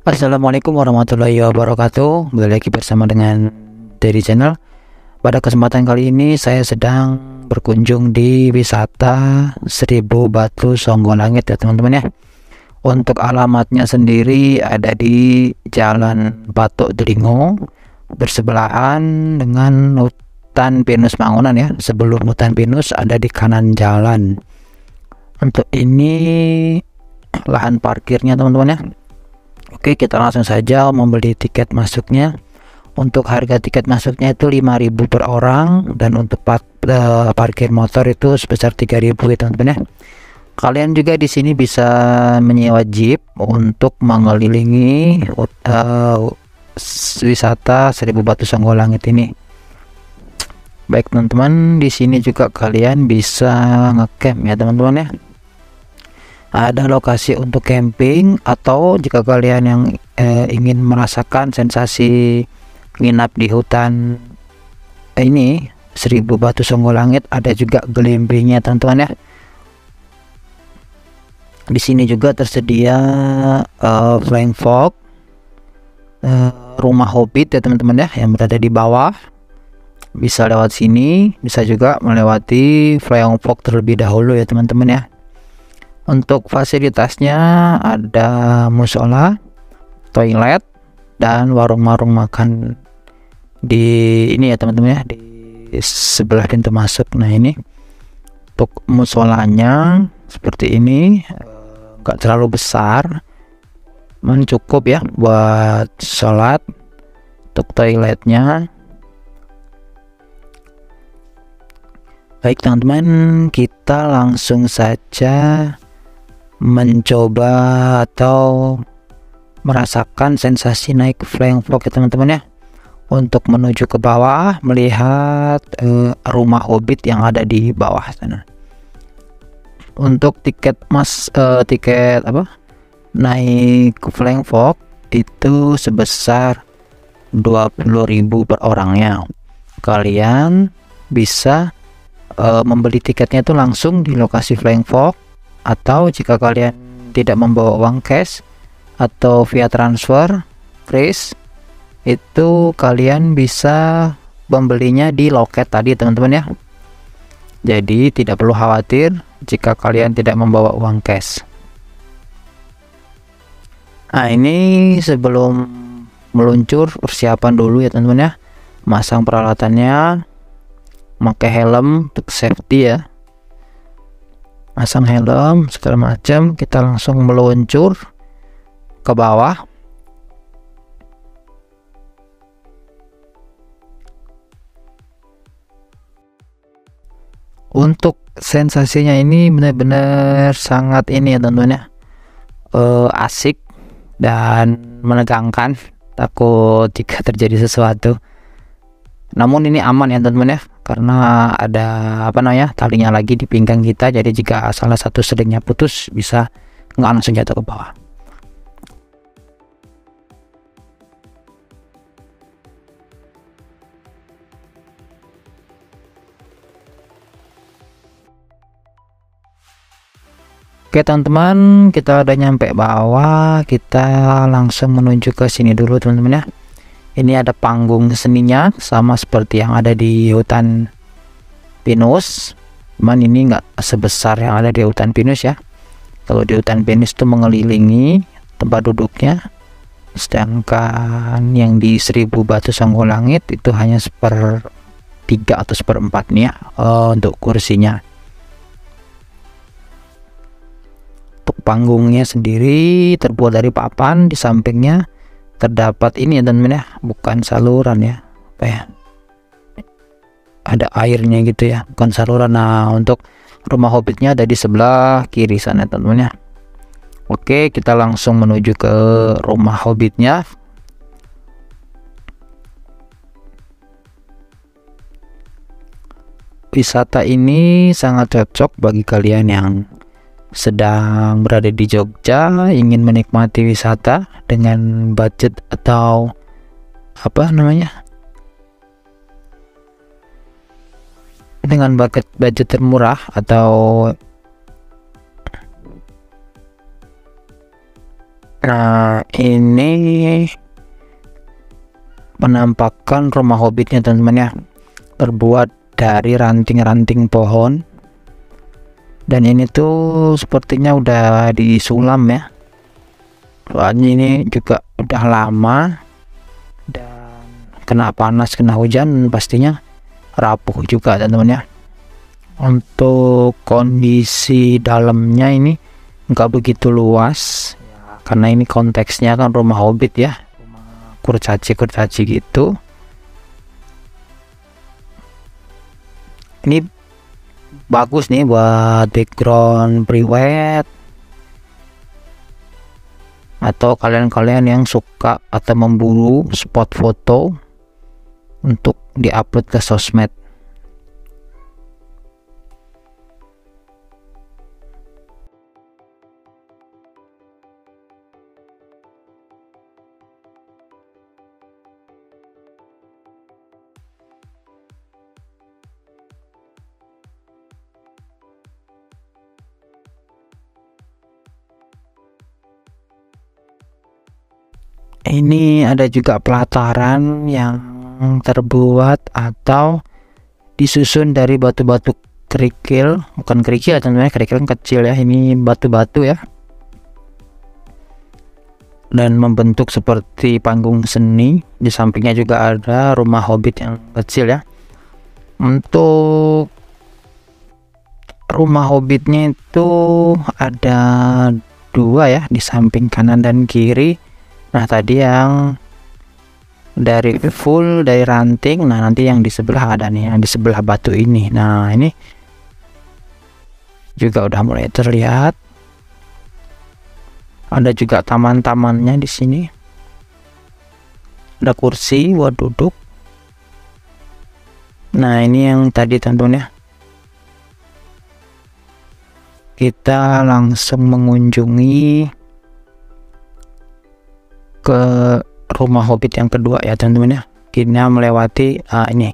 Assalamualaikum warahmatullahi wabarakatuh. Kembali lagi bersama dengan Dari Channel. Pada kesempatan kali ini saya sedang berkunjung di wisata Seribu Batu Songgolangit ya teman-teman ya. Untuk alamatnya sendiri ada di Jalan Batuk Delingo Bersebelahan dengan hutan pinus Mangunan ya. Sebelum hutan pinus ada di kanan jalan. Untuk ini lahan parkirnya teman-teman ya Oke kita langsung saja membeli tiket masuknya. Untuk harga tiket masuknya itu 5000 per orang dan untuk par uh, parkir motor itu sebesar 3000 ya teman-teman ya. Kalian juga di sini bisa menyewa jeep untuk mengelilingi uh, wisata Seribu Batu Songgolangit ini. Baik teman-teman di sini juga kalian bisa ngecamp ya teman-teman ya ada lokasi untuk camping atau jika kalian yang eh, ingin merasakan sensasi nginap di hutan eh, ini seribu batu songgolangit ada juga glampingnya teman-teman ya. Di sini juga tersedia uh, flying fog uh, rumah hobbit ya teman-teman ya yang berada di bawah. Bisa lewat sini bisa juga melewati flying fog terlebih dahulu ya teman-teman ya untuk fasilitasnya ada musola, toilet, dan warung-warung makan di ini ya teman-teman ya di sebelah pintu masuk. Nah ini untuk musolanya seperti ini enggak terlalu besar, men cukup ya buat sholat. Untuk toiletnya Baik teman-teman, kita langsung saja mencoba atau merasakan sensasi naik flying fox ya teman-teman ya. Untuk menuju ke bawah melihat uh, rumah hobbit yang ada di bawah sana. Untuk tiket mas uh, tiket apa? Naik flying fox itu sebesar 20.000 per orangnya. Kalian bisa uh, membeli tiketnya itu langsung di lokasi flying fox atau jika kalian tidak membawa uang cash atau via transfer kris itu kalian bisa membelinya di loket tadi teman-teman ya. Jadi tidak perlu khawatir jika kalian tidak membawa uang cash. Nah ini sebelum meluncur persiapan dulu ya teman-teman ya. Masang peralatannya pakai helm untuk safety ya pasang helm segala macam kita langsung meluncur ke bawah. Untuk sensasinya ini benar-benar sangat ini ya tentunya uh, asik dan menegangkan. Takut jika terjadi sesuatu. Namun ini aman ya teman-teman ya karena ada apa namanya talinya lagi di pinggang kita jadi jika salah satu selingnya putus bisa nggak langsung jatuh ke bawah. Oke teman-teman kita udah nyampe bawah kita langsung menuju ke sini dulu teman-teman ya ini ada panggung seninya sama seperti yang ada di hutan pinus. Cuman ini enggak sebesar yang ada di hutan pinus ya. Kalau di hutan pinus itu mengelilingi tempat duduknya. Sedangkan yang di seribu batu sanggul langit itu hanya seper tiga atau seperempat nih ya uh, untuk kursinya. Untuk panggungnya sendiri terbuat dari papan di sampingnya terdapat ini ya teman ya bukan saluran ya apa ya ada airnya gitu ya bukan saluran. Nah untuk rumah hobbitnya ada di sebelah kiri sana teman ya. Oke kita langsung menuju ke rumah hobbitnya. Wisata ini sangat cocok bagi kalian yang sedang berada di Jogja ingin menikmati wisata dengan budget atau apa namanya? Dengan budget budget termurah atau nah ini penampakan rumah hobbitnya teman-teman ya. Terbuat dari ranting-ranting pohon dan ini tuh sepertinya udah disulam ya. Soalnya ini juga udah lama. Dan kena panas kena hujan pastinya rapuh juga teman-teman ya. Untuk kondisi dalamnya ini nggak begitu luas. Karena ini konteksnya kan rumah hobbit ya. Rumah kurcaci kurcaci gitu. Ini bagus nih buat background private atau kalian-kalian yang suka atau memburu spot foto untuk diupload ke sosmed ini ada juga pelataran yang terbuat atau disusun dari batu-batu kerikil. Bukan kerikil teman-teman kerikil kecil ya. Ini batu-batu ya. Dan membentuk seperti panggung seni. Di sampingnya juga ada rumah hobbit yang kecil ya. Untuk rumah hobbitnya itu ada dua ya di samping kanan dan kiri nah tadi yang dari full dari ranting nah nanti yang di sebelah ada nih yang di sebelah batu ini. Nah ini juga udah mulai terlihat. Ada juga taman-tamannya di sini. Ada kursi buat duduk. Nah ini yang tadi tentunya kita langsung mengunjungi ke rumah hobbit yang kedua ya teman-teman ya. Kita melewati uh, ini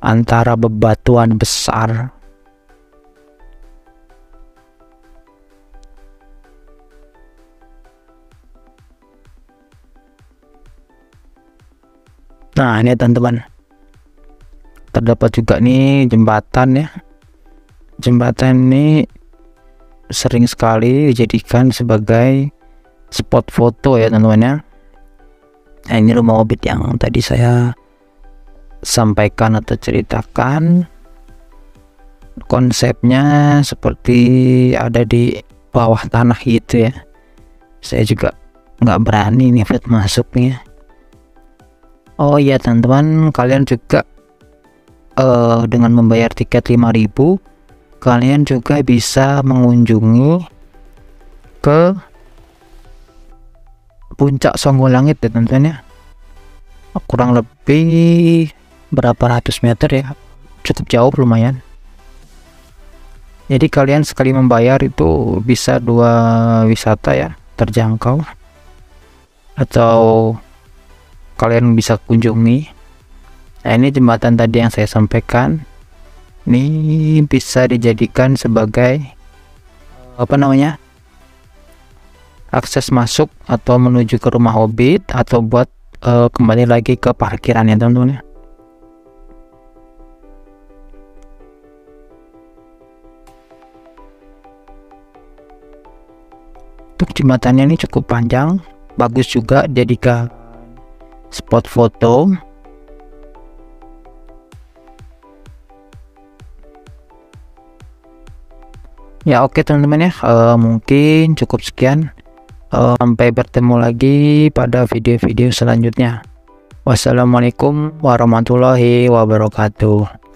antara bebatuan besar. Nah ini teman-teman. Terdapat juga nih jembatan ya. Jembatan ini sering sekali dijadikan sebagai spot foto ya teman-teman ya Nah ini rumah hobbit yang tadi saya sampaikan atau ceritakan. Konsepnya seperti ada di bawah tanah gitu ya. Saya juga nggak berani nih buat masuknya. Oh iya teman-teman kalian juga uh, dengan membayar tiket 5000 kalian juga bisa mengunjungi ke puncak Songo Langit ya tentunya kurang lebih berapa ratus meter ya. Cukup jauh lumayan. Jadi kalian sekali membayar itu bisa dua wisata ya terjangkau. Atau kalian bisa kunjungi. Nah ini jembatan tadi yang saya sampaikan. Ini bisa dijadikan sebagai apa namanya akses masuk atau menuju ke rumah hobbit atau buat uh, kembali lagi ke parkiran ya teman-teman ya. Untuk jembatannya ini cukup panjang bagus juga jadikan spot foto. Ya oke teman-teman ya. Uh, mungkin cukup sekian sampai bertemu lagi pada video-video selanjutnya. Wassalamualaikum warahmatullahi wabarakatuh